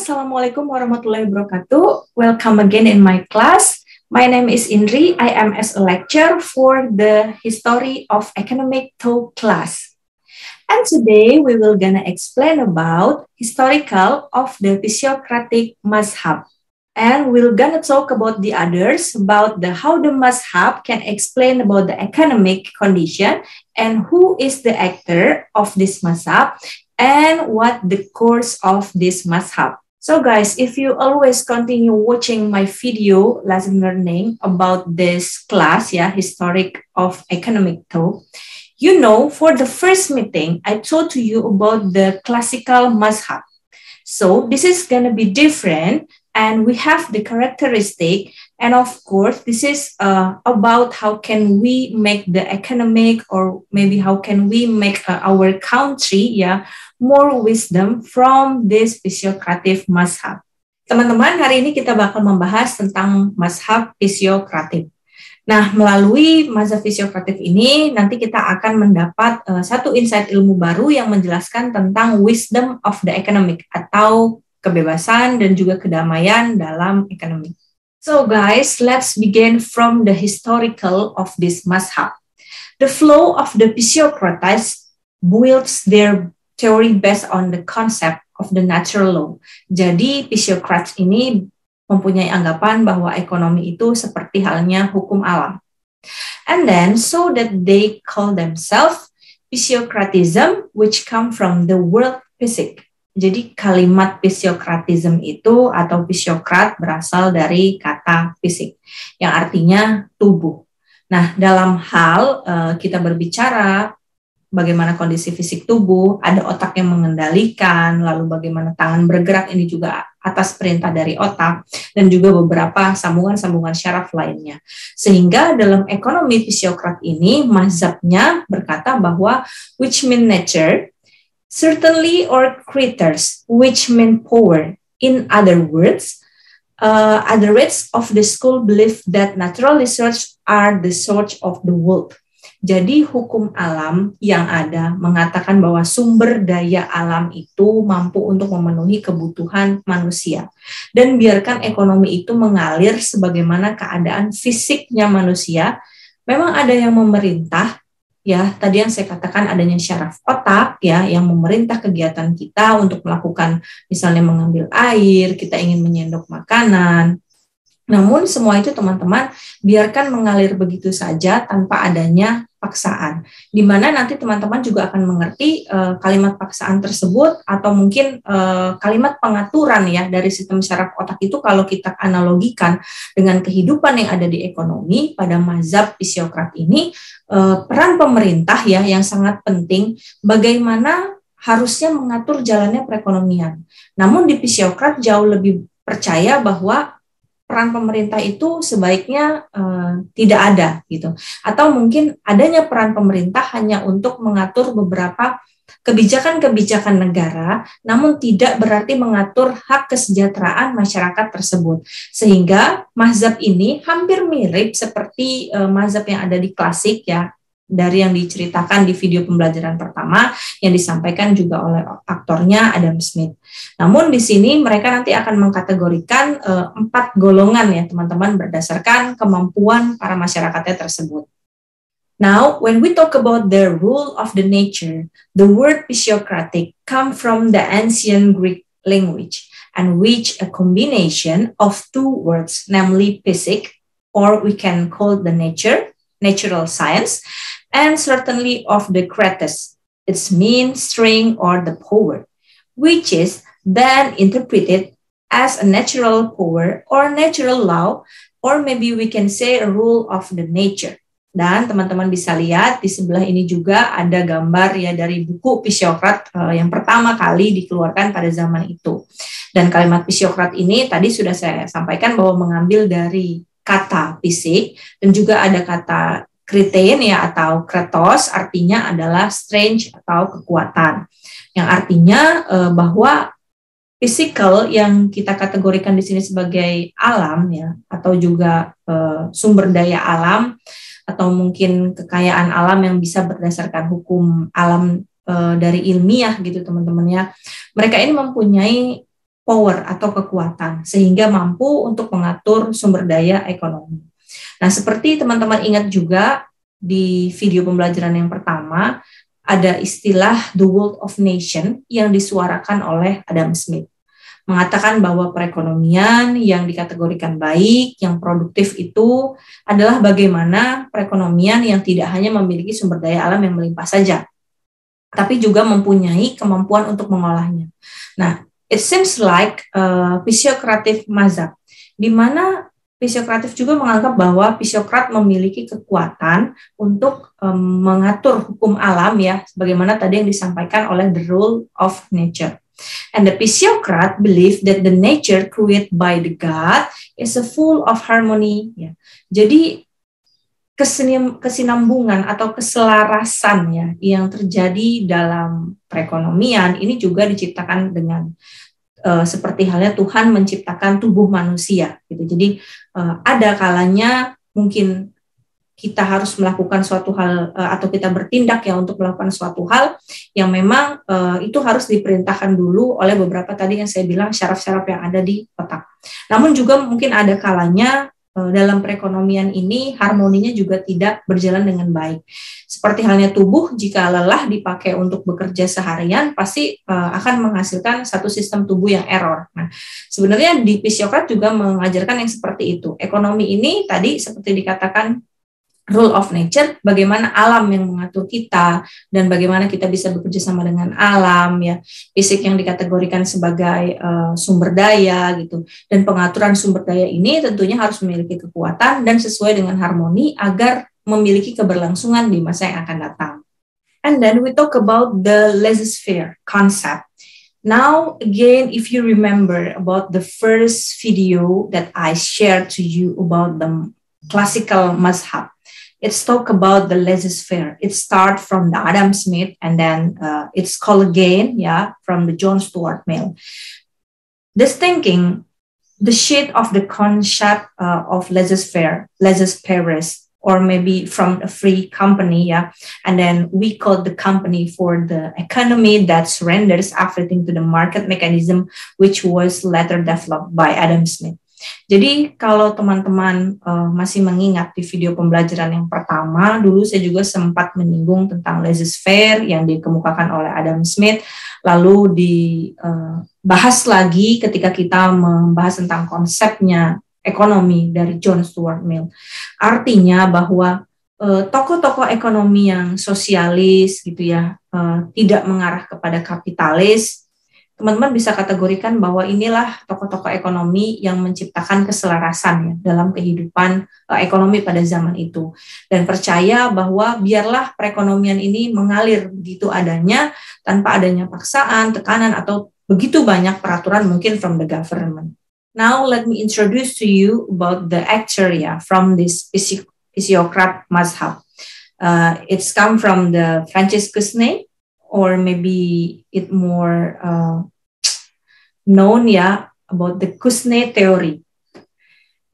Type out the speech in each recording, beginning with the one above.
Assalamualaikum warahmatullahi wabarakatuh. Welcome again in my class. My name is Indri. I am as a lecturer for the History of Economic Talk class. And today we will gonna explain about historical of the physiocratic mazhab. And we're gonna talk about the others, about the how the mazhab can explain about the economic condition and who is the actor of this mazhab and what the course of this must have. So guys, if you always continue watching my video lesson learning about this class, yeah, historic of economic talk, you know, for the first meeting, I told to you about the classical mazhab. So this is going to be different and we have the characteristic and of course this is uh, about how can we make the economic or maybe how can we make uh, our country yeah more wisdom from this physiocratic mazhab teman-teman hari ini kita bakal membahas tentang mazhab fisiokratif Nah, melalui mazhab fisiokratif ini, nanti kita akan mendapat uh, satu insight ilmu baru yang menjelaskan tentang wisdom of the economic atau kebebasan dan juga kedamaian dalam ekonomi. So guys, let's begin from the historical of this mazhab. The flow of the Physiocrates builds their theory based on the concept of the natural law. Jadi Physiocrates ini mempunyai anggapan bahwa ekonomi itu seperti halnya hukum alam. And then so that they call themselves Physiocratism which come from the word physics. Jadi kalimat fisiokratism itu atau fisiokrat berasal dari kata fisik yang artinya tubuh. Nah, dalam hal uh, kita berbicara bagaimana kondisi fisik tubuh, ada otak yang mengendalikan, lalu bagaimana tangan bergerak ini juga atas perintah dari otak dan juga beberapa sambungan-sambungan syaraf lainnya. Sehingga dalam ekonomi fisiokrat ini mazhabnya berkata bahwa which mean nature certainly or critters, which mean power. In other words, uh, other rates of the school believe that natural research are the source of the world. Jadi hukum alam yang ada mengatakan bahwa sumber daya alam itu mampu untuk memenuhi kebutuhan manusia. Dan biarkan ekonomi itu mengalir sebagaimana keadaan fisiknya manusia. Memang ada yang memerintah, ya tadi yang saya katakan adanya syaraf otak ya yang memerintah kegiatan kita untuk melakukan misalnya mengambil air, kita ingin menyendok makanan. Namun semua itu teman-teman biarkan mengalir begitu saja tanpa adanya paksaan. Di mana nanti teman-teman juga akan mengerti uh, kalimat paksaan tersebut atau mungkin uh, kalimat pengaturan ya dari sistem syaraf otak itu kalau kita analogikan dengan kehidupan yang ada di ekonomi pada mazhab fisiokrat ini uh, peran pemerintah ya yang sangat penting bagaimana harusnya mengatur jalannya perekonomian. Namun di fisiokrat jauh lebih percaya bahwa peran pemerintah itu sebaiknya uh, tidak ada gitu. Atau mungkin adanya peran pemerintah hanya untuk mengatur beberapa kebijakan-kebijakan negara namun tidak berarti mengatur hak kesejahteraan masyarakat tersebut. Sehingga mazhab ini hampir mirip seperti uh, mazhab yang ada di klasik ya dari yang diceritakan di video pembelajaran pertama yang disampaikan juga oleh aktornya Adam Smith. Namun di sini mereka nanti akan mengkategorikan uh, empat golongan ya teman-teman berdasarkan kemampuan para masyarakatnya tersebut. Now, when we talk about the rule of the nature, the word physiocratic come from the ancient Greek language and which a combination of two words, namely physic, or we can call the nature, natural science, and certainly of the kratos, its mean, string, or the power, which is then interpreted as a natural power or natural law, or maybe we can say a rule of the nature. Dan teman-teman bisa lihat di sebelah ini juga ada gambar ya dari buku Pisiokrat uh, yang pertama kali dikeluarkan pada zaman itu. Dan kalimat Pisiokrat ini tadi sudah saya sampaikan bahwa mengambil dari kata fisik dan juga ada kata Kritein ya atau kretos artinya adalah strange atau kekuatan. Yang artinya uh, bahwa physical yang kita kategorikan di sini sebagai alam ya atau juga uh, sumber daya alam atau mungkin kekayaan alam yang bisa berdasarkan hukum alam uh, dari ilmiah gitu teman-teman ya. Mereka ini mempunyai power atau kekuatan sehingga mampu untuk mengatur sumber daya ekonomi. Nah, seperti teman-teman ingat juga di video pembelajaran yang pertama ada istilah the world of nation yang disuarakan oleh Adam Smith mengatakan bahwa perekonomian yang dikategorikan baik, yang produktif itu adalah bagaimana perekonomian yang tidak hanya memiliki sumber daya alam yang melimpah saja, tapi juga mempunyai kemampuan untuk mengolahnya. Nah, it seems like uh, fisiokratif mazhab, di mana fisiokratif juga menganggap bahwa fisiokrat memiliki kekuatan untuk um, mengatur hukum alam ya, sebagaimana tadi yang disampaikan oleh the rule of nature. And the Physiocrat believe that the nature created by the God is a full of harmony. Ya. Jadi kesinambungan atau keselarasan ya yang terjadi dalam perekonomian ini juga diciptakan dengan uh, seperti halnya Tuhan menciptakan tubuh manusia gitu. Jadi uh, ada kalanya mungkin kita harus melakukan suatu hal uh, atau kita bertindak ya untuk melakukan suatu hal yang memang uh, itu harus diperintahkan dulu oleh beberapa tadi yang saya bilang syaraf-syaraf yang ada di otak. Namun juga mungkin ada kalanya dalam perekonomian ini harmoninya juga tidak berjalan dengan baik. Seperti halnya tubuh jika lelah dipakai untuk bekerja seharian pasti uh, akan menghasilkan satu sistem tubuh yang error. Nah, sebenarnya di Physiocrat juga mengajarkan yang seperti itu. Ekonomi ini tadi seperti dikatakan rule of nature, bagaimana alam yang mengatur kita dan bagaimana kita bisa bekerja sama dengan alam ya. Fisik yang dikategorikan sebagai uh, sumber daya gitu. Dan pengaturan sumber daya ini tentunya harus memiliki kekuatan dan sesuai dengan harmoni agar memiliki keberlangsungan di masa yang akan datang. And then we talk about the laissez-faire concept. Now, again, if you remember about the first video that I shared to you about the classical mazhab, it's talk about the laissez-faire. It start from the Adam Smith and then uh, it's called again, yeah, from the John Stuart Mill. This thinking, the shade of the concept uh, of laissez-faire, laissez-faire, or maybe from a free company, yeah, and then we call the company for the economy that surrenders everything to the market mechanism, which was later developed by Adam Smith. Jadi kalau teman-teman uh, masih mengingat di video pembelajaran yang pertama, dulu saya juga sempat menyinggung tentang laissez-faire yang dikemukakan oleh Adam Smith, lalu dibahas uh, lagi ketika kita membahas tentang konsepnya ekonomi dari John Stuart Mill. Artinya bahwa uh, tokoh-tokoh ekonomi yang sosialis gitu ya, tidak mengarah kepada kapitalis, teman-teman bisa kategorikan bahwa inilah tokoh-tokoh ekonomi yang menciptakan keselarasan ya dalam kehidupan uh, ekonomi pada zaman itu dan percaya bahwa biarlah perekonomian ini mengalir begitu adanya tanpa adanya paksaan, tekanan atau begitu banyak peraturan mungkin from the government. Now let me introduce to you about the actor ya from this physiocrat mazhab. Uh, it's come from the Francis Cusney or maybe it more uh, known yeah about the Kusne theory.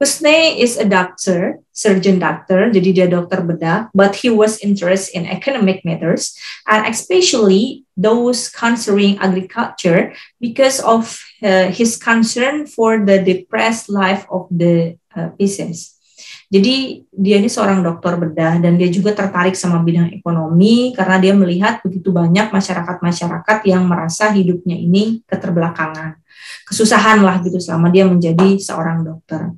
Kusne is a doctor, surgeon doctor, jadi dia dokter bedah, but he was interested in economic matters and especially those concerning agriculture because of uh, his concern for the depressed life of the uh, peasants. Jadi dia ini seorang dokter bedah dan dia juga tertarik sama bidang ekonomi karena dia melihat begitu banyak masyarakat-masyarakat yang merasa hidupnya ini keterbelakangan. Kesusahan lah gitu selama dia menjadi seorang dokter.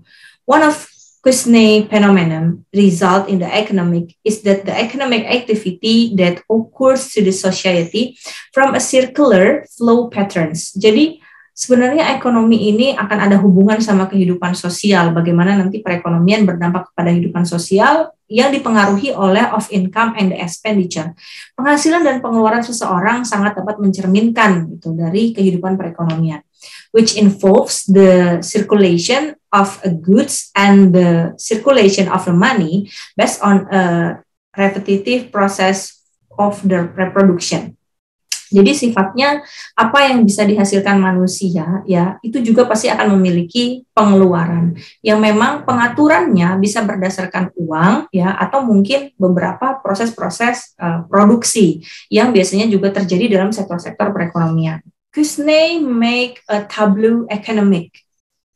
One of Kuznets phenomenon result in the economic is that the economic activity that occurs to the society from a circular flow patterns. Jadi sebenarnya ekonomi ini akan ada hubungan sama kehidupan sosial, bagaimana nanti perekonomian berdampak kepada kehidupan sosial yang dipengaruhi oleh of income and expenditure. Penghasilan dan pengeluaran seseorang sangat dapat mencerminkan itu dari kehidupan perekonomian, which involves the circulation of goods and the circulation of the money based on a repetitive process of the reproduction. Jadi sifatnya apa yang bisa dihasilkan manusia ya itu juga pasti akan memiliki pengeluaran yang memang pengaturannya bisa berdasarkan uang ya atau mungkin beberapa proses-proses uh, produksi yang biasanya juga terjadi dalam sektor-sektor perekonomian. Kusney make a tableau economic.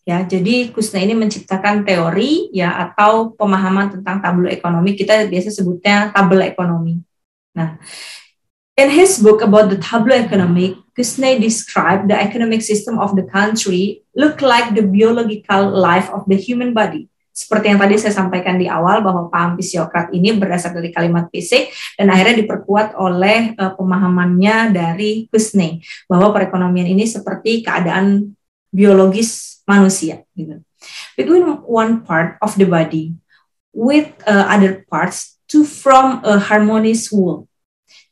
Ya, jadi Kusney ini menciptakan teori ya atau pemahaman tentang tableau ekonomi. Kita biasa sebutnya tabel ekonomi. Nah, in his book about the tableau economic, Kusney described the economic system of the country look like the biological life of the human body seperti yang tadi saya sampaikan di awal bahwa paham fisiokrat ini berasal dari kalimat fisik dan akhirnya diperkuat oleh uh, pemahamannya dari Kusney bahwa perekonomian ini seperti keadaan biologis manusia gitu. Between one part of the body with uh, other parts to form a harmonious whole.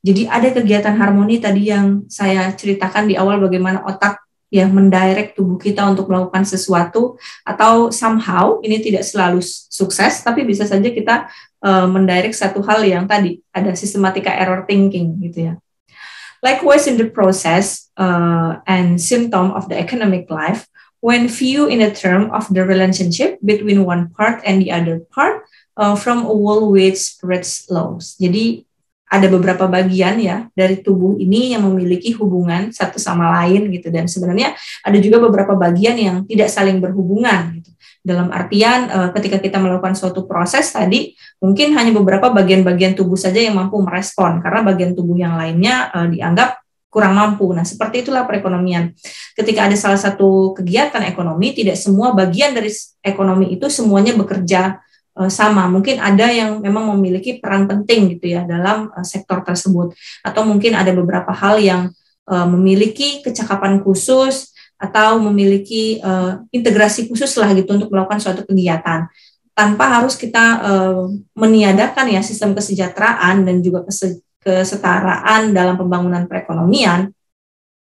Jadi ada kegiatan harmoni tadi yang saya ceritakan di awal bagaimana otak ya mendirect tubuh kita untuk melakukan sesuatu atau somehow ini tidak selalu sukses tapi bisa saja kita uh, mendirect satu hal yang tadi ada sistematika error thinking gitu ya. Likewise in the process uh, and symptom of the economic life when view in a term of the relationship between one part and the other part uh, from a whole with spreads laws. Jadi ada beberapa bagian ya dari tubuh ini yang memiliki hubungan satu sama lain gitu dan sebenarnya ada juga beberapa bagian yang tidak saling berhubungan gitu. Dalam artian uh, ketika kita melakukan suatu proses tadi mungkin hanya beberapa bagian-bagian tubuh saja yang mampu merespon karena bagian tubuh yang lainnya uh, dianggap kurang mampu. Nah, seperti itulah perekonomian. Ketika ada salah satu kegiatan ekonomi, tidak semua bagian dari ekonomi itu semuanya bekerja Eh, sama. Mungkin ada yang memang memiliki peran penting gitu ya dalam uh, sektor tersebut atau mungkin ada beberapa hal yang uh, memiliki kecakapan khusus atau memiliki uh, integrasi khusus lah gitu untuk melakukan suatu kegiatan tanpa harus kita uh, meniadakan ya sistem kesejahteraan dan juga kesetaraan dalam pembangunan perekonomian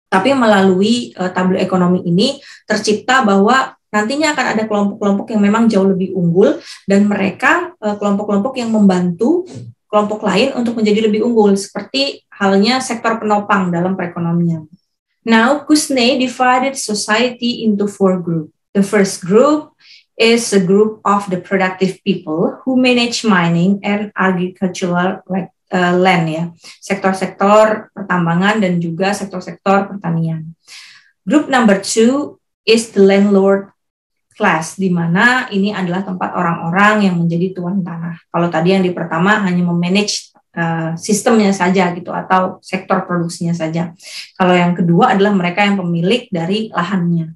tapi melalui uh, tabel ekonomi ini tercipta bahwa nantinya akan ada kelompok-kelompok yang memang jauh lebih unggul dan mereka eh, kelompok-kelompok yang membantu kelompok lain untuk menjadi lebih unggul seperti halnya sektor penopang dalam perekonomian. Now, Kusney divided society into four groups. The first group is a group of the productive people who manage mining and agricultural uh, land ya, sektor-sektor pertambangan dan juga sektor-sektor pertanian. Group number two is the landlord class di mana ini adalah tempat orang-orang yang menjadi tuan tanah. Kalau tadi yang di pertama hanya memanage uh, sistemnya saja gitu atau sektor produksinya saja. Kalau yang kedua adalah mereka yang pemilik dari lahannya.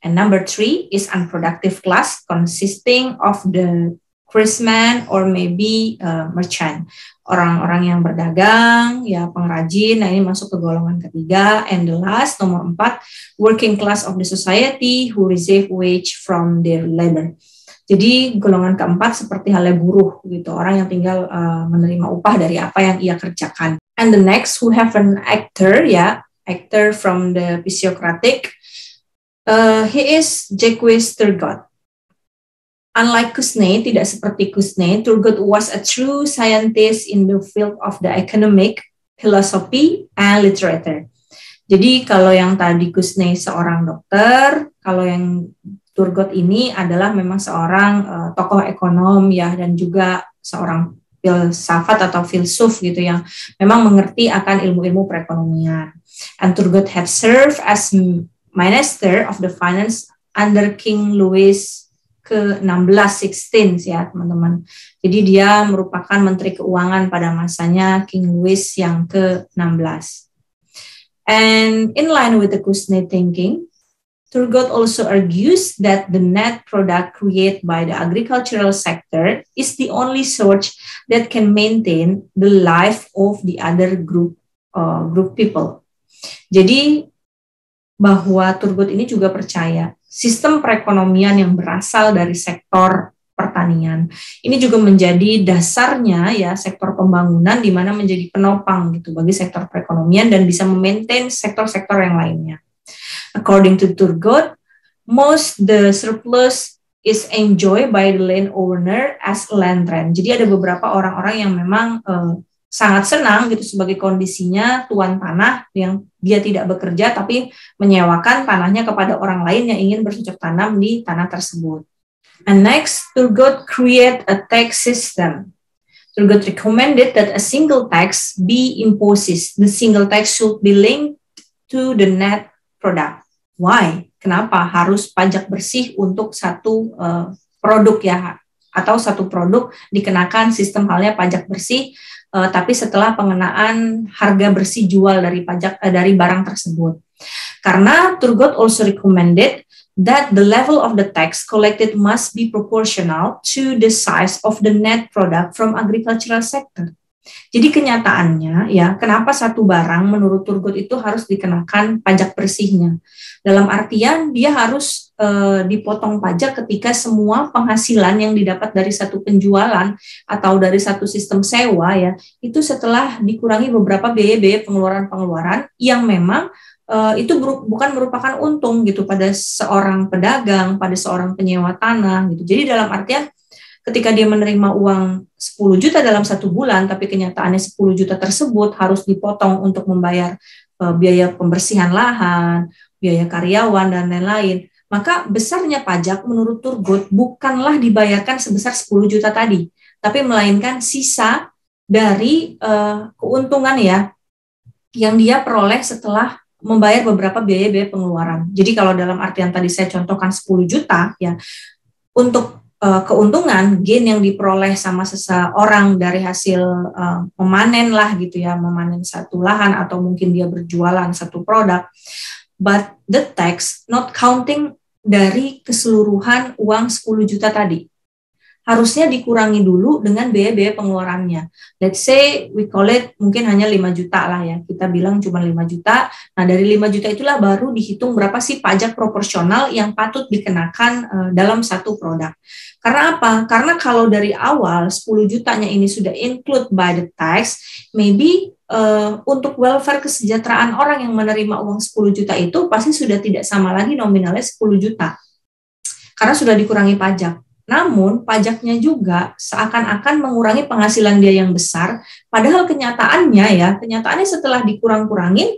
And number three is unproductive class consisting of the craftsman or maybe uh, merchant orang-orang yang berdagang, ya pengrajin, nah ini masuk ke golongan ketiga. And the last, nomor empat, working class of the society who receive wage from their labor. Jadi golongan keempat seperti halnya buruh gitu, orang yang tinggal uh, menerima upah dari apa yang ia kerjakan. And the next, who have an actor, ya, actor from the physiocratic, uh, he is Jacques Turgot. Unlike Kusney, tidak seperti Kusney, Turgot was a true scientist in the field of the economic, philosophy, and literature. Jadi kalau yang tadi Kusney seorang dokter, kalau yang Turgot ini adalah memang seorang uh, tokoh ekonom ya dan juga seorang filsafat atau filsuf gitu yang memang mengerti akan ilmu-ilmu perekonomian. And Turgot had served as minister of the finance under King Louis ke-16 16 ya teman-teman. Jadi dia merupakan menteri keuangan pada masanya King Louis yang ke-16. And in line with the Kusney thinking, Turgot also argues that the net product created by the agricultural sector is the only source that can maintain the life of the other group uh, group people. Jadi bahwa Turgot ini juga percaya sistem perekonomian yang berasal dari sektor pertanian. Ini juga menjadi dasarnya ya sektor pembangunan di mana menjadi penopang gitu bagi sektor perekonomian dan bisa memaintain sektor-sektor yang lainnya. According to Turgot, most the surplus is enjoyed by the landowner as land rent. Jadi ada beberapa orang-orang yang memang uh, sangat senang gitu sebagai kondisinya tuan tanah yang dia tidak bekerja tapi menyewakan tanahnya kepada orang lain yang ingin bercocok tanam di tanah tersebut. And next, Turgot create a tax system. Turgot recommended that a single tax be imposed. The single tax should be linked to the net product. Why? Kenapa harus pajak bersih untuk satu uh, produk ya atau satu produk dikenakan sistem halnya pajak bersih uh, tapi setelah pengenaan harga bersih jual dari pajak uh, dari barang tersebut. Karena Turgot also recommended that the level of the tax collected must be proportional to the size of the net product from agricultural sector. Jadi kenyataannya ya, kenapa satu barang menurut Turgot itu harus dikenakan pajak bersihnya? Dalam artian dia harus e, dipotong pajak ketika semua penghasilan yang didapat dari satu penjualan atau dari satu sistem sewa ya, itu setelah dikurangi beberapa biaya-biaya pengeluaran-pengeluaran yang memang uh, itu bukan merupakan untung gitu pada seorang pedagang, pada seorang penyewa tanah gitu. Jadi dalam artian ketika dia menerima uang 10 juta dalam satu bulan, tapi kenyataannya 10 juta tersebut harus dipotong untuk membayar uh, biaya pembersihan lahan, biaya karyawan dan lain-lain, maka besarnya pajak menurut Turgut bukanlah dibayarkan sebesar 10 juta tadi, tapi melainkan sisa dari uh, keuntungan ya yang dia peroleh setelah membayar beberapa biaya-biaya pengeluaran. Jadi kalau dalam artian tadi saya contohkan 10 juta ya untuk uh, keuntungan gain yang diperoleh sama seseorang dari hasil uh, memanen lah gitu ya, memanen satu lahan atau mungkin dia berjualan satu produk. But the tax not counting dari keseluruhan uang 10 juta tadi harusnya dikurangi dulu dengan biaya-biaya pengeluarannya. Let's say we call it mungkin hanya 5 juta lah ya. Kita bilang cuma 5 juta. Nah, dari 5 juta itulah baru dihitung berapa sih pajak proporsional yang patut dikenakan uh, dalam satu produk. Karena apa? Karena kalau dari awal 10 jutanya ini sudah include by the tax, maybe uh, untuk welfare kesejahteraan orang yang menerima uang 10 juta itu pasti sudah tidak sama lagi nominalnya 10 juta. Karena sudah dikurangi pajak. Namun pajaknya juga seakan-akan mengurangi penghasilan dia yang besar, padahal kenyataannya ya, kenyataannya setelah dikurang-kurangin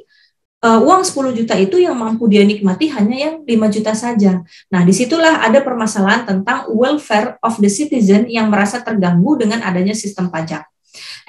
uh, uang 10 juta itu yang mampu dia nikmati hanya yang 5 juta saja. Nah, di situlah ada permasalahan tentang welfare of the citizen yang merasa terganggu dengan adanya sistem pajak.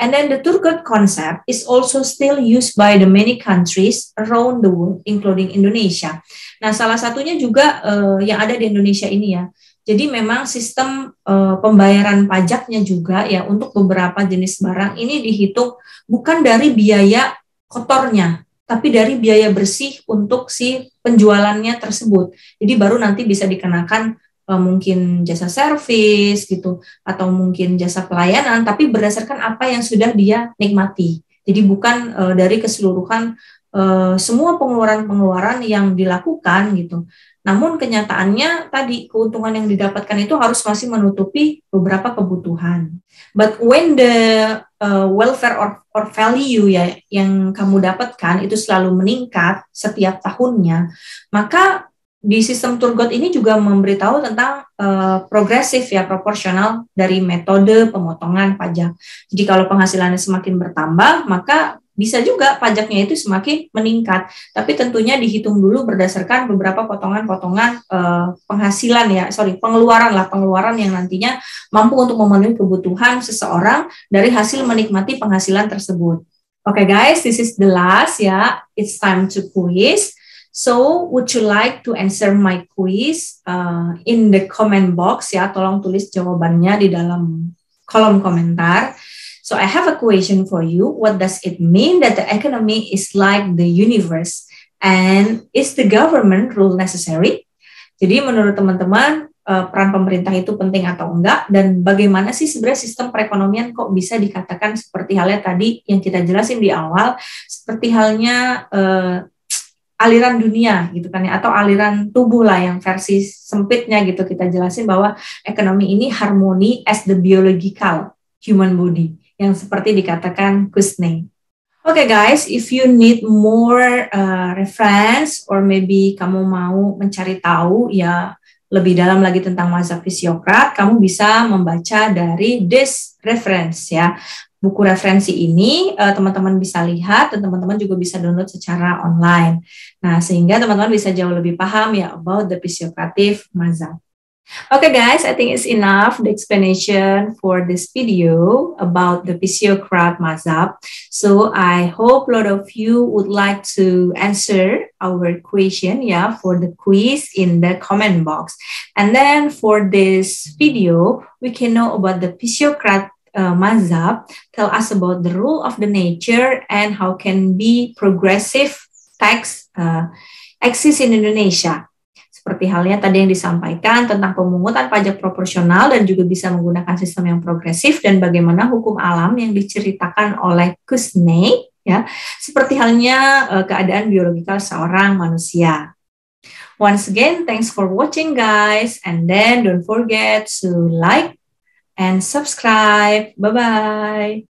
And then the Turgot concept is also still used by the many countries around the world, including Indonesia. Nah, salah satunya juga uh, yang ada di Indonesia ini ya, jadi memang sistem uh, pembayaran pajaknya juga ya untuk beberapa jenis barang ini dihitung bukan dari biaya kotornya, tapi dari biaya bersih untuk si penjualannya tersebut. Jadi baru nanti bisa dikenakan mungkin jasa servis gitu atau mungkin jasa pelayanan, tapi berdasarkan apa yang sudah dia nikmati. Jadi bukan uh, dari keseluruhan uh, semua pengeluaran-pengeluaran yang dilakukan gitu. Namun kenyataannya tadi keuntungan yang didapatkan itu harus masih menutupi beberapa kebutuhan. But when the uh, welfare or, or value ya yang kamu dapatkan itu selalu meningkat setiap tahunnya, maka di sistem Turgot ini juga memberitahu tentang uh, progresif ya proporsional dari metode pemotongan pajak. Jadi kalau penghasilannya semakin bertambah, maka bisa juga pajaknya itu semakin meningkat. Tapi tentunya dihitung dulu berdasarkan beberapa potongan-potongan uh, penghasilan ya, sorry pengeluaran lah pengeluaran yang nantinya mampu untuk memenuhi kebutuhan seseorang dari hasil menikmati penghasilan tersebut. Oke okay, guys, this is the last ya. It's time to quiz. So, would you like to answer my quiz uh, in the comment box ya? Tolong tulis jawabannya di dalam kolom komentar. So I have a question for you. What does it mean that the economy is like the universe? And is the government rule necessary? Jadi menurut teman-teman eh, peran pemerintah itu penting atau enggak dan bagaimana sih sebenarnya sistem perekonomian kok bisa dikatakan seperti halnya tadi yang kita jelasin di awal seperti halnya uh, aliran dunia gitu kan ya atau aliran tubuh lah yang versi sempitnya gitu kita jelasin bahwa ekonomi ini harmoni as the biological human body yang seperti dikatakan Kusney. Oke okay guys, if you need more uh, reference or maybe kamu mau mencari tahu ya lebih dalam lagi tentang mazhab fisiokrat, kamu bisa membaca dari this reference ya. Buku referensi ini uh, teman-teman bisa lihat dan teman-teman juga bisa download secara online. Nah, sehingga teman-teman bisa jauh lebih paham ya about the fisiokratif mazhab. Okay, guys, I think it's enough the explanation for this video about the Physiocrat Mazhab. So I hope a lot of you would like to answer our question, yeah, for the quiz in the comment box. And then for this video, we can know about the Physiocrat uh, Mazhab, tell us about the rule of the nature and how can be progressive tax uh, exist in Indonesia. Seperti halnya tadi yang disampaikan tentang pemungutan pajak proporsional dan juga bisa menggunakan sistem yang progresif dan bagaimana hukum alam yang diceritakan oleh Kusney ya, seperti halnya uh, keadaan biologikal seorang manusia. Once again, thanks for watching guys and then don't forget to like and subscribe. Bye-bye.